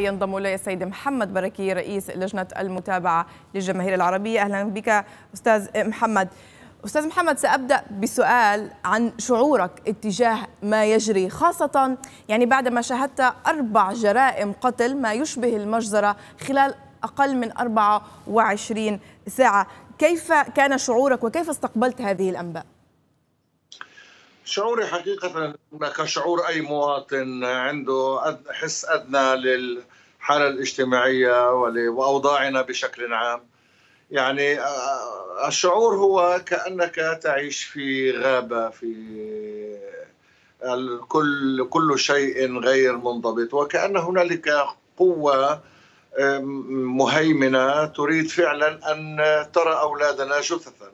ينضم إلي السيد محمد بركي رئيس لجنة المتابعة للجماهير العربية. أهلا بك أستاذ محمد. أستاذ محمد سأبدأ بسؤال عن شعورك اتجاه ما يجري خاصة يعني بعدما شاهدت أربع جرائم قتل ما يشبه المجزرة خلال أقل من 24 ساعة. كيف كان شعورك وكيف استقبلت هذه الأنباء؟ شعوري حقيقة كشعور أي مواطن عنده حس أدنى للحالة الاجتماعية وأوضاعنا بشكل عام. يعني الشعور هو كأنك تعيش في غابة في كل كل شيء غير منضبط وكأن هنالك قوة مهيمنة تريد فعلا أن ترى أولادنا جثثا.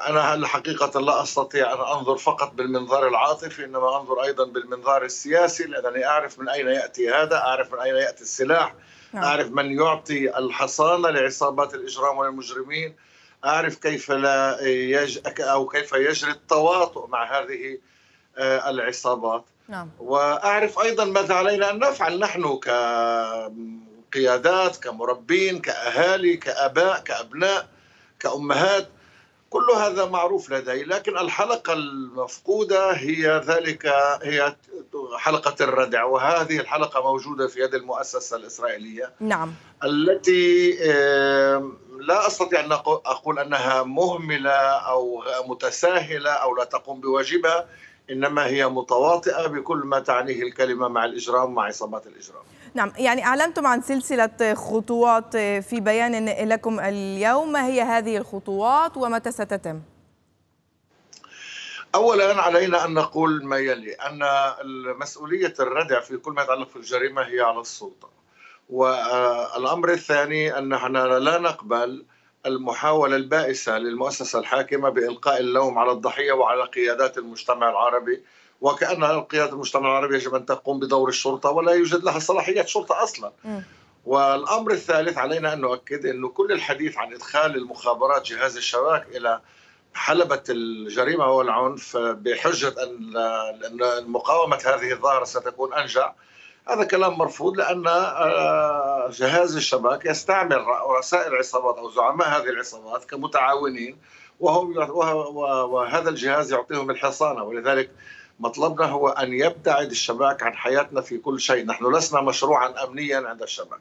أنا الحقيقة لا أستطيع أن أنظر فقط بالمنظار العاطفي إنما أنظر أيضا بالمنظار السياسي لأنني أعرف من أين يأتي هذا أعرف من أين يأتي السلاح نعم. أعرف من يعطي الحصانة لعصابات الإجرام والمجرمين أعرف كيف لا يج... أو كيف يجري التواطؤ مع هذه آه، العصابات نعم. وأعرف أيضا ماذا علينا أن نفعل نحن كقيادات كمربين كأهالي كأباء كأبناء كأمهات كل هذا معروف لدي لكن الحلقة المفقودة هي ذلك هي حلقة الردع وهذه الحلقة موجودة في يد المؤسسة الإسرائيلية. نعم. التي لا أستطيع أن أقول أنها مهملة أو متساهلة أو لا تقوم بواجبها إنما هي متواطئة بكل ما تعنيه الكلمة مع الإجرام مع عصابات الإجرام. نعم يعني أعلنتم عن سلسلة خطوات في بيان لكم اليوم. ما هي هذه الخطوات ومتى ستتم؟ اولا علينا أن نقول ما يلي أن مسؤوليه الردع في كل ما يتعلق في الجريمة هي على السلطة. والأمر الثاني أن نحن لا نقبل المحاولة البائسة للمؤسسة الحاكمة بإلقاء اللوم على الضحية وعلى قيادات المجتمع العربي. وكأن قيادة المجتمع العربي يجب أن تقوم بدور الشرطة ولا يوجد لها صلاحيات شرطة أصلا. م. والأمر الثالث علينا أن نؤكد أنه كل الحديث عن إدخال المخابرات جهاز الشباك إلى حلبة الجريمة والعنف بحجة أن مقاومة هذه الظاهرة ستكون أنجع. هذا كلام مرفوض لأن آه، جهاز الشباك يستعمل رؤساء العصابات أو زعماء هذه العصابات كمتعاونين وهم وهذا الجهاز يعطيهم الحصانة ولذلك مطلبنا هو أن يبتعد الشباك عن حياتنا في كل شيء. نحن لسنا مشروعا أمنيا عند الشباك.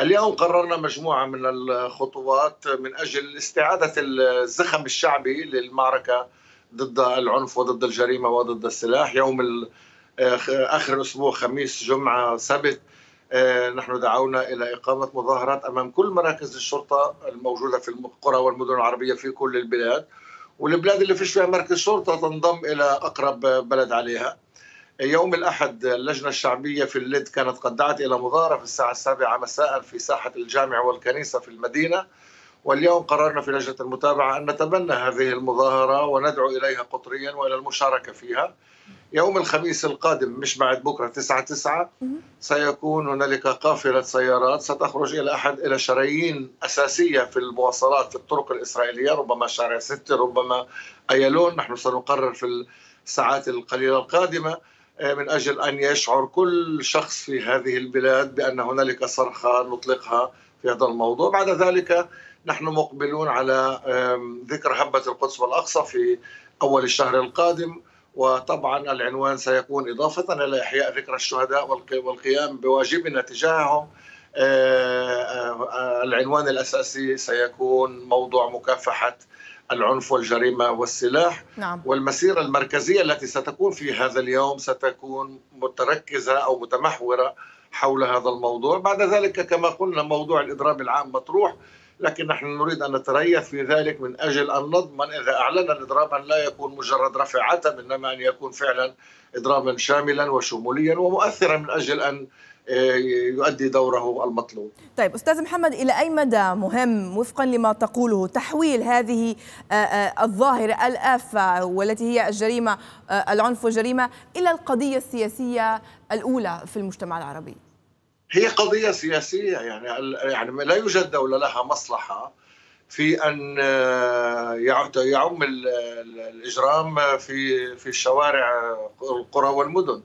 اليوم قررنا مجموعة من الخطوات من أجل استعادة الزخم الشعبي للمعركة ضد العنف وضد الجريمة وضد السلاح. يوم آخر الأسبوع خميس جمعة سبت. آه، نحن دعونا إلى إقامة مظاهرات أمام كل مراكز الشرطة الموجودة في القرى والمدن العربية في كل البلاد. والبلاد اللي فيش فيها مركز شرطة تنضم إلى أقرب بلد عليها. يوم الأحد اللجنة الشعبية في اللد كانت قد دعت إلى مظاهرة في الساعة السابعة مساء في ساحة الجامع والكنيسة في المدينة. واليوم قررنا في لجنة المتابعة أن نتبنى هذه المظاهرة وندعو إليها قطريا وإلى المشاركة فيها. يوم الخميس القادم مش بعد بكرة 9 9 سيكون هنالك قافلة سيارات. ستخرج إلى أحد إلى شرايين أساسية في المواصلات في الطرق الإسرائيلية ربما شارع ستة ربما أيلون. نحن سنقرر في الساعات القليلة القادمة. آه، من أجل أن يشعر كل شخص في هذه البلاد بأن هنالك صرخة نطلقها في هذا الموضوع. بعد ذلك نحن مقبلون على ذكر هبة القدس والأقصى في أول الشهر القادم وطبعا العنوان سيكون إضافة إلى إحياء ذكرى الشهداء والقيام بواجبنا تجاههم. آه، آه، العنوان الأساسي سيكون موضوع مكافحة العنف والجريمة والسلاح. نعم. والمسيرة المركزية التي ستكون في هذا اليوم ستكون متركزة أو متمحورة حول هذا الموضوع. بعد ذلك كما قلنا موضوع الإضراب العام مطروح. لكن نحن نريد أن نتريث في ذلك من أجل أن نضمن إذا أعلن الإضراب أن لا يكون مجرد رفع عتب إنما أن يكون فعلا إضرابا شاملا وشموليا ومؤثرا من أجل أن آه، يؤدي دوره المطلوب. طيب أستاذ محمد إلى أي مدى مهم وفقا لما تقوله تحويل هذه آه، آه، الظاهرة الآفة والتي هي الجريمة العنف والجريمة إلى القضية السياسية الأولى في المجتمع العربي؟ هي قضية سياسية يعني يعني لا يوجد دولة لها مصلحة في أن آه، يعم الإجرام في في الشوارع القرى والمدن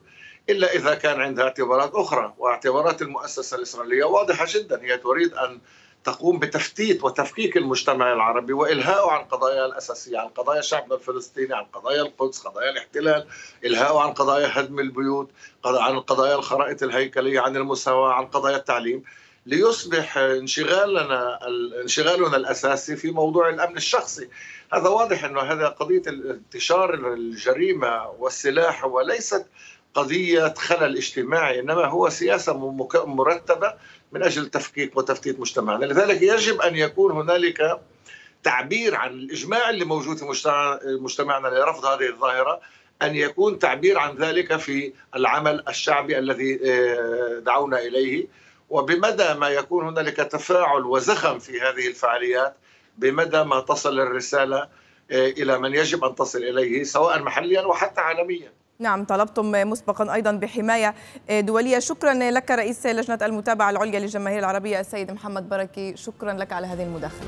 إلا إذا كان عندها اعتبارات أخرى واعتبارات المؤسسة الإسرائيلية واضحة جدا هي تريد أن تقوم بتفتيت وتفكيك المجتمع العربي والهاء عن قضايا الأساسية، عن قضايا شعبنا الفلسطيني، عن قضايا القدس، قضايا الاحتلال، الهاء عن قضايا هدم البيوت، عن قضايا الخرائط الهيكلية، عن المساواة، عن قضايا التعليم، ليصبح انشغالنا انشغالنا الأساسي في موضوع الأمن الشخصي، هذا واضح إنه هذا قضية انتشار الجريمة والسلاح وليست قضية خلل اجتماعي إنما هو سياسة مرتبة من أجل تفكيك وتفتيت مجتمعنا، لذلك يجب أن يكون هنالك تعبير عن الإجماع اللي موجود في مجتمعنا لرفض هذه الظاهرة أن يكون تعبير عن ذلك في العمل الشعبي الذي آه، دعونا إليه وبمدى ما يكون هنالك تفاعل وزخم في هذه الفعاليات بمدى ما تصل الرسالة آه، إلى من يجب أن تصل إليه سواء محليا وحتى عالميا. نعم طلبتم مسبقا أيضا بحماية دولية. شكرا لك رئيس لجنة المتابعة العليا للجماهير العربية السيد محمد بركي. شكرا لك على هذه المداخلة.